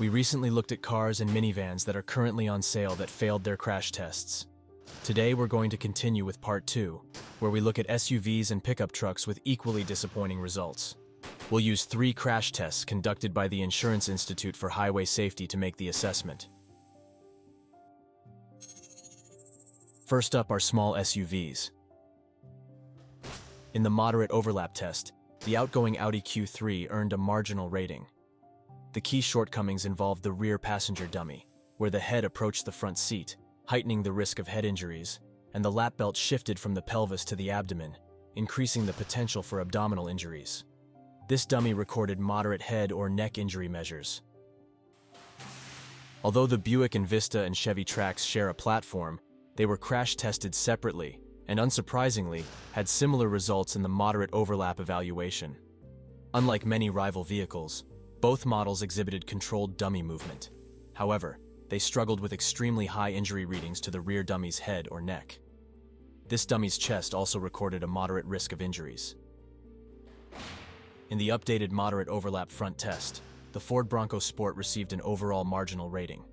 We recently looked at cars and minivans that are currently on sale that failed their crash tests. Today we're going to continue with part 2, where we look at SUVs and pickup trucks with equally disappointing results. We'll use three crash tests conducted by the Insurance Institute for Highway Safety to make the assessment. First up are small SUVs. In the moderate overlap test, the outgoing Audi Q3 earned a marginal rating. The key shortcomings involved the rear passenger dummy, where the head approached the front seat, heightening the risk of head injuries, and the lap belt shifted from the pelvis to the abdomen, increasing the potential for abdominal injuries. This dummy recorded moderate head or neck injury measures. Although the Buick Envista and Chevy Trax share a platform, they were crash tested separately and unsurprisingly had similar results in the moderate overlap evaluation. Unlike many rival vehicles, both models exhibited controlled dummy movement. However, they struggled with extremely high injury readings to the rear dummy's head or neck. This dummy's chest also recorded a moderate risk of injuries. In the updated moderate overlap front test, the Ford Bronco Sport received an overall marginal rating.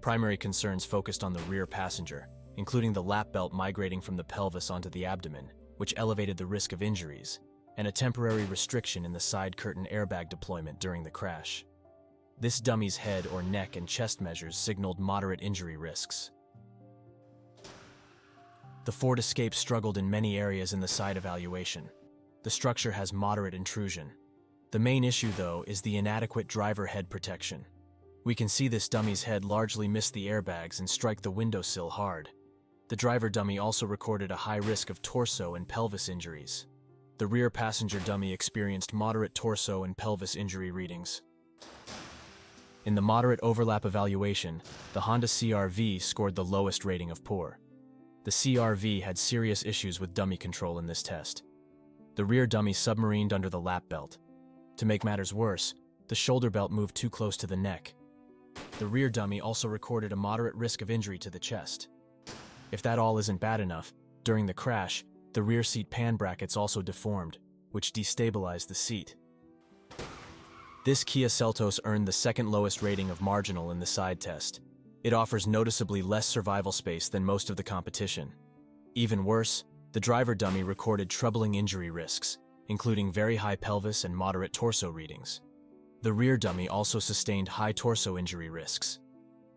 Primary concerns focused on the rear passenger, including the lap belt migrating from the pelvis onto the abdomen, which elevated the risk of injuries, and a temporary restriction in the side curtain airbag deployment during the crash. This dummy's head or neck and chest measures signaled moderate injury risks. The Ford Escape struggled in many areas in the side evaluation. The structure has moderate intrusion. The main issue, though, is the inadequate driver head protection. We can see this dummy's head largely miss the airbags and strike the windowsill hard. The driver dummy also recorded a high risk of torso and pelvis injuries. The rear passenger dummy experienced moderate torso and pelvis injury readings. In the moderate overlap evaluation, the Honda CRV scored the lowest rating of poor. The CRV had serious issues with dummy control in this test. The rear dummy submarined under the lap belt. To make matters worse, the shoulder belt moved too close to the neck. The rear dummy also recorded a moderate risk of injury to the chest. If that all isn't bad enough, during the crash, the rear seat pan brackets also deformed, which destabilized the seat. This Kia Seltos earned the second lowest rating of marginal in the side test. It offers noticeably less survival space than most of the competition. Even worse, the driver dummy recorded troubling injury risks, including very high pelvis and moderate torso readings. The rear dummy also sustained high torso injury risks.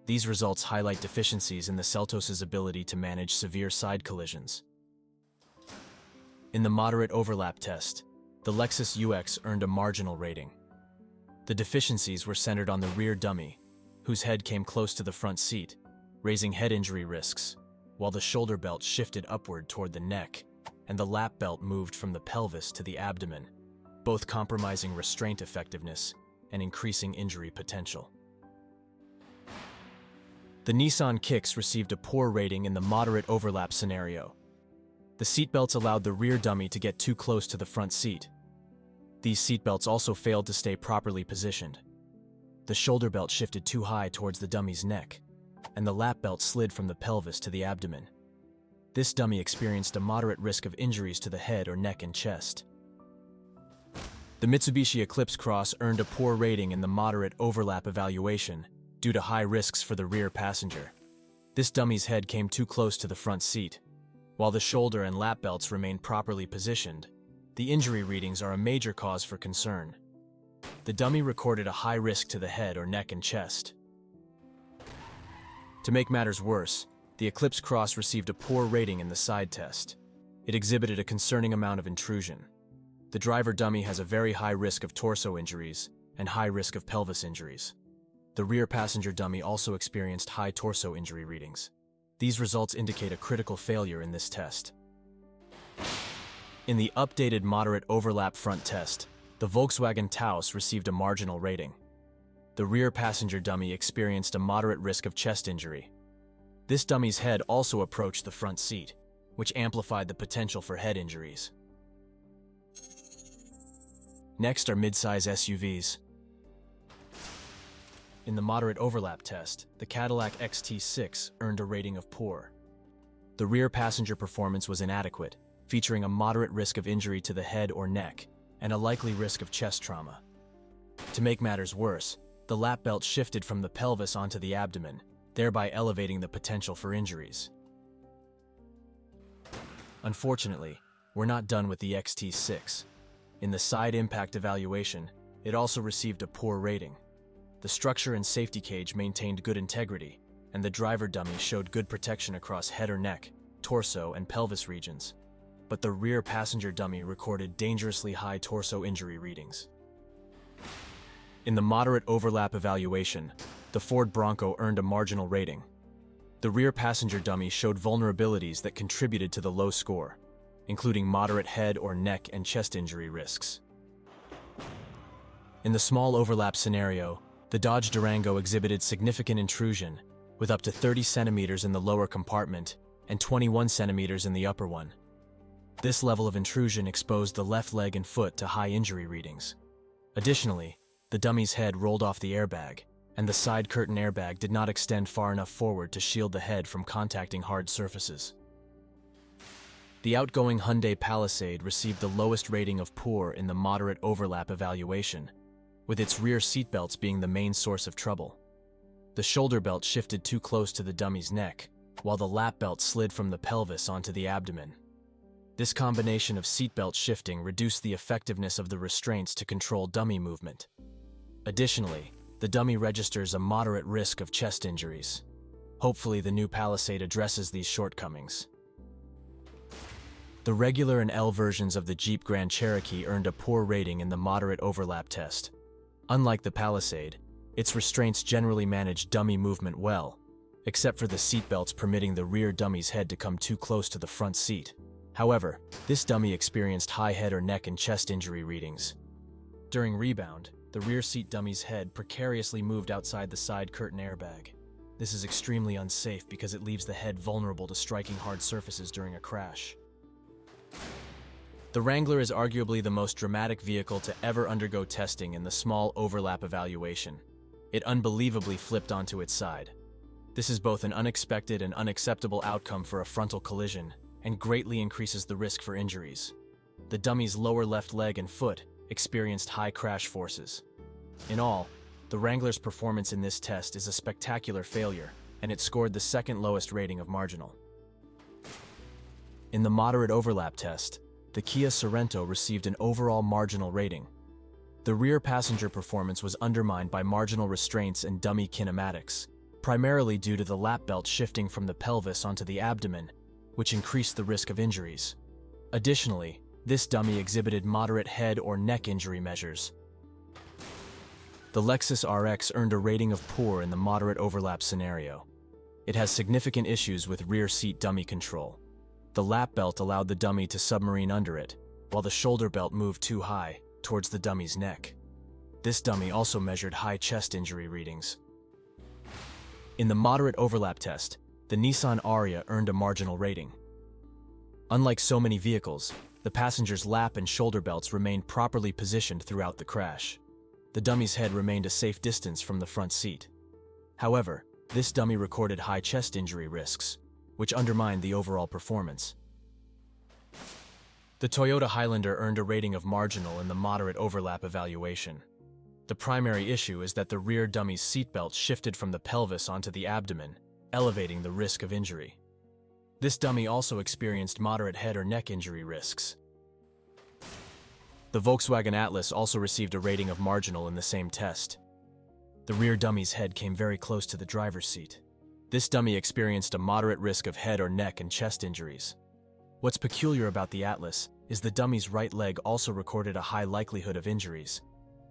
These results highlight deficiencies in the Seltos' ability to manage severe side collisions. In the moderate overlap test, the Lexus UX earned a marginal rating. The deficiencies were centered on the rear dummy, whose head came close to the front seat, raising head injury risks, while the shoulder belt shifted upward toward the neck and the lap belt moved from the pelvis to the abdomen, both compromising restraint effectiveness and increasing injury potential. The Nissan Kicks received a poor rating in the moderate overlap scenario. The seatbelts allowed the rear dummy to get too close to the front seat, these seatbelts also failed to stay properly positioned. The shoulder belt shifted too high towards the dummy's neck, and the lap belt slid from the pelvis to the abdomen. This dummy experienced a moderate risk of injuries to the head or neck and chest. The Mitsubishi Eclipse Cross earned a poor rating in the moderate overlap evaluation due to high risks for the rear passenger. This dummy's head came too close to the front seat. While the shoulder and lap belts remain properly positioned, the injury readings are a major cause for concern. The dummy recorded a high risk to the head or neck and chest. To make matters worse, the Eclipse Cross received a poor rating in the side test. It exhibited a concerning amount of intrusion. The driver dummy has a very high risk of torso injuries and high risk of pelvis injuries. The rear passenger dummy also experienced high torso injury readings. These results indicate a critical failure in this test. In the updated moderate overlap front test, the Volkswagen Taos received a marginal rating. The rear passenger dummy experienced a moderate risk of chest injury. This dummy's head also approached the front seat, which amplified the potential for head injuries. Next are midsize SUVs. In the moderate overlap test, the Cadillac XT6 earned a rating of poor. The rear passenger performance was inadequate, featuring a moderate risk of injury to the head or neck and a likely risk of chest trauma. To make matters worse, the lap belt shifted from the pelvis onto the abdomen, thereby elevating the potential for injuries. Unfortunately, we're not done with the XT6. In the side impact evaluation, it also received a poor rating. The structure and safety cage maintained good integrity, and the driver dummy showed good protection across head or neck, torso, and pelvis regions. But the rear passenger dummy recorded dangerously high torso injury readings. In the moderate overlap evaluation, the Ford Bronco earned a marginal rating. The rear passenger dummy showed vulnerabilities that contributed to the low score, including moderate head or neck and chest injury risks. In the small overlap scenario, the Dodge Durango exhibited significant intrusion, with up to 30 centimeters in the lower compartment and 21 centimeters in the upper one. This level of intrusion exposed the left leg and foot to high injury readings. Additionally, the dummy's head rolled off the airbag, and the side curtain airbag did not extend far enough forward to shield the head from contacting hard surfaces. The outgoing Hyundai Palisade received the lowest rating of poor in the moderate overlap evaluation, with its rear seatbelts being the main source of trouble. The shoulder belt shifted too close to the dummy's neck, while the lap belt slid from the pelvis onto the abdomen. This combination of seatbelt shifting reduced the effectiveness of the restraints to control dummy movement. Additionally, the dummy registers a moderate risk of chest injuries. Hopefully, the new Palisade addresses these shortcomings. The regular and L versions of the Jeep Grand Cherokee earned a poor rating in the moderate overlap test. Unlike the Palisade, its restraints generally manage dummy movement well, except for the seatbelts permitting the rear dummy's head to come too close to the front seat. However, this dummy experienced high head or neck and chest injury readings. During rebound, the rear seat dummy's head precariously moved outside the side curtain airbag. This is extremely unsafe because it leaves the head vulnerable to striking hard surfaces during a crash. The Wrangler is arguably the most dramatic vehicle to ever undergo testing in the small overlap evaluation. It unbelievably flipped onto its side. This is both an unexpected and unacceptable outcome for a frontal collision, and greatly increases the risk for injuries. The dummy's lower left leg and foot experienced high crash forces. In all, the Wrangler's performance in this test is a spectacular failure, and it scored the second lowest rating of marginal. In the moderate overlap test, the Kia Sorento received an overall marginal rating. The rear passenger performance was undermined by marginal restraints and dummy kinematics, primarily due to the lap belt shifting from the pelvis onto the abdomen, which increased the risk of injuries. Additionally, this dummy exhibited moderate head or neck injury measures. The Lexus RX earned a rating of poor in the moderate overlap scenario. It has significant issues with rear seat dummy control. The lap belt allowed the dummy to submarine under it, while the shoulder belt moved too high, towards the dummy's neck. This dummy also measured high chest injury readings. In the moderate overlap test, the Nissan Ariya earned a marginal rating. Unlike so many vehicles, the passenger's lap and shoulder belts remained properly positioned throughout the crash. The dummy's head remained a safe distance from the front seat. However, this dummy recorded high chest injury risks, which undermined the overall performance. The Toyota Highlander earned a rating of marginal in the moderate overlap evaluation. The primary issue is that the rear dummy's seatbelt shifted from the pelvis onto the abdomen, elevating the risk of injury. This dummy also experienced moderate head or neck injury risks. The Volkswagen Atlas also received a rating of marginal in the same test. The rear dummy's head came very close to the driver's seat. This dummy experienced a moderate risk of head or neck and chest injuries. What's peculiar about the Atlas is the dummy's right leg also recorded a high likelihood of injuries,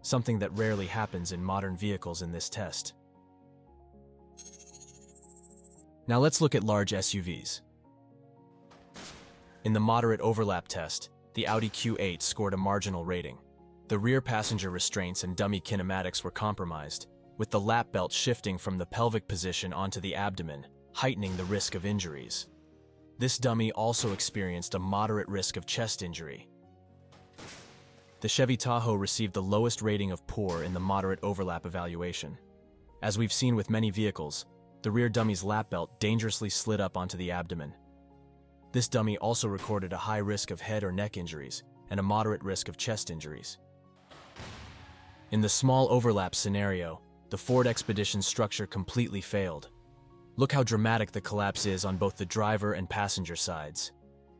something that rarely happens in modern vehicles in this test. Now let's look at large SUVs. In the moderate overlap test, the Audi Q8 scored a marginal rating. The rear passenger restraints and dummy kinematics were compromised, with the lap belt shifting from the pelvic position onto the abdomen, heightening the risk of injuries. This dummy also experienced a moderate risk of chest injury. The Chevy Tahoe received the lowest rating of poor in the moderate overlap evaluation. As we've seen with many vehicles, the rear dummy's lap belt dangerously slid up onto the abdomen. This dummy also recorded a high risk of head or neck injuries and a moderate risk of chest injuries. In the small overlap scenario, the Ford Expedition structure completely failed. Look how dramatic the collapse is on both the driver and passenger sides.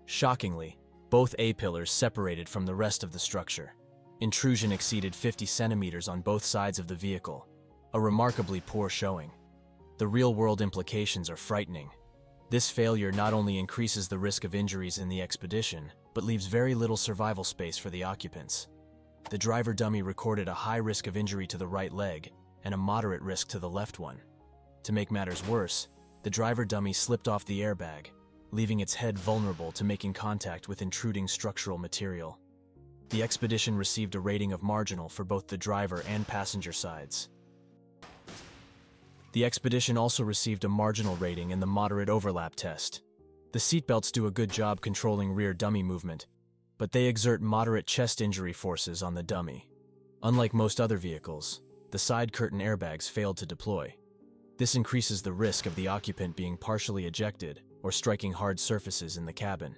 Shockingly, both A-pillars separated from the rest of the structure. Intrusion exceeded 50 centimeters on both sides of the vehicle, a remarkably poor showing. The real-world implications are frightening. This failure not only increases the risk of injuries in the expedition, but leaves very little survival space for the occupants. The driver dummy recorded a high risk of injury to the right leg and a moderate risk to the left one. To make matters worse, the driver dummy slipped off the airbag, leaving its head vulnerable to making contact with intruding structural material. The expedition received a rating of marginal for both the driver and passenger sides. The expedition also received a marginal rating in the moderate overlap test. The seatbelts do a good job controlling rear dummy movement, but they exert moderate chest injury forces on the dummy. Unlike most other vehicles, the side curtain airbags failed to deploy. This increases the risk of the occupant being partially ejected or striking hard surfaces in the cabin.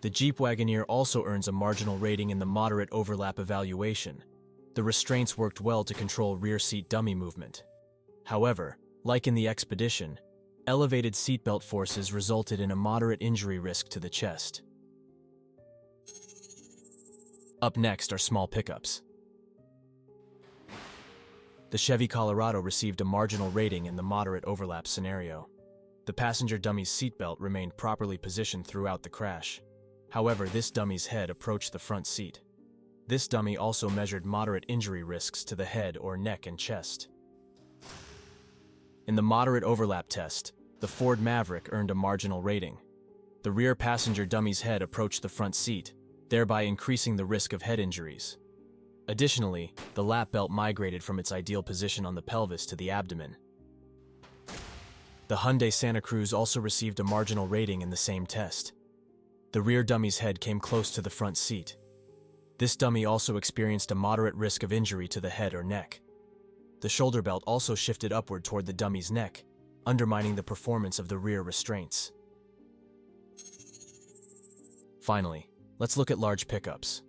The Jeep Wagoneer also earns a marginal rating in the moderate overlap evaluation. The restraints worked well to control rear seat dummy movement. However, like in the Expedition, elevated seatbelt forces resulted in a moderate injury risk to the chest. Up next are small pickups. The Chevy Colorado received a marginal rating in the moderate overlap scenario. The passenger dummy's seatbelt remained properly positioned throughout the crash. However, this dummy's head approached the front seat. This dummy also measured moderate injury risks to the head or neck and chest. In the moderate overlap test, the Ford Maverick earned a marginal rating. The rear passenger dummy's head approached the front seat, thereby increasing the risk of head injuries. Additionally, the lap belt migrated from its ideal position on the pelvis to the abdomen. The Hyundai Santa Cruz also received a marginal rating in the same test. The rear dummy's head came close to the front seat. This dummy also experienced a moderate risk of injury to the head or neck. The shoulder belt also shifted upward toward the dummy's neck, undermining the performance of the rear restraints. Finally, let's look at large pickups.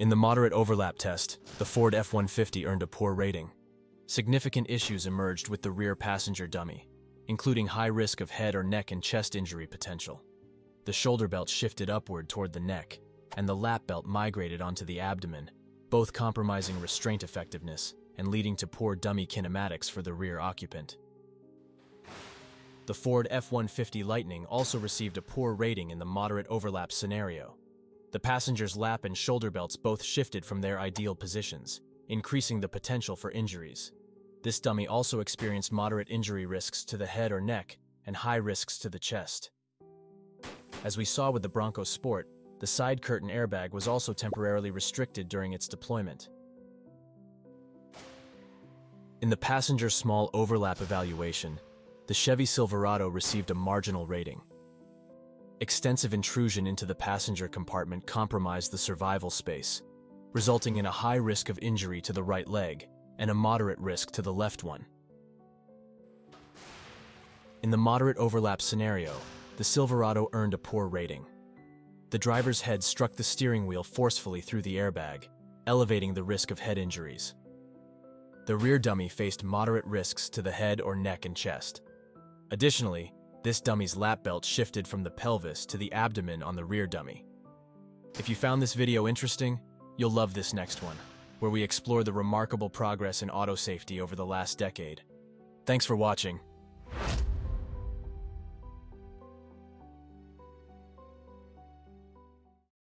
In the moderate overlap test, the Ford F-150 earned a poor rating. Significant issues emerged with the rear passenger dummy, including high risk of head or neck and chest injury potential. The shoulder belt shifted upward toward the neck, and the lap belt migrated onto the abdomen, both compromising restraint effectiveness and leading to poor dummy kinematics for the rear occupant. The Ford F-150 Lightning also received a poor rating in the moderate overlap scenario, the passenger's lap and shoulder belts both shifted from their ideal positions, increasing the potential for injuries. This dummy also experienced moderate injury risks to the head or neck and high risks to the chest. As we saw with the Bronco Sport, the side curtain airbag was also temporarily restricted during its deployment. In the passenger small overlap evaluation, the Chevy Silverado received a marginal rating. Extensive intrusion into the passenger compartment compromised the survival space, resulting in a high risk of injury to the right leg and a moderate risk to the left one. In the moderate overlap scenario, the Silverado earned a poor rating. The driver's head struck the steering wheel forcefully through the airbag, elevating the risk of head injuries. The rear dummy faced moderate risks to the head or neck and chest. Additionally, this dummy's lap belt shifted from the pelvis to the abdomen on the rear dummy. If you found this video interesting, you'll love this next one, where we explore the remarkable progress in auto safety over the last decade. Thanks for watching.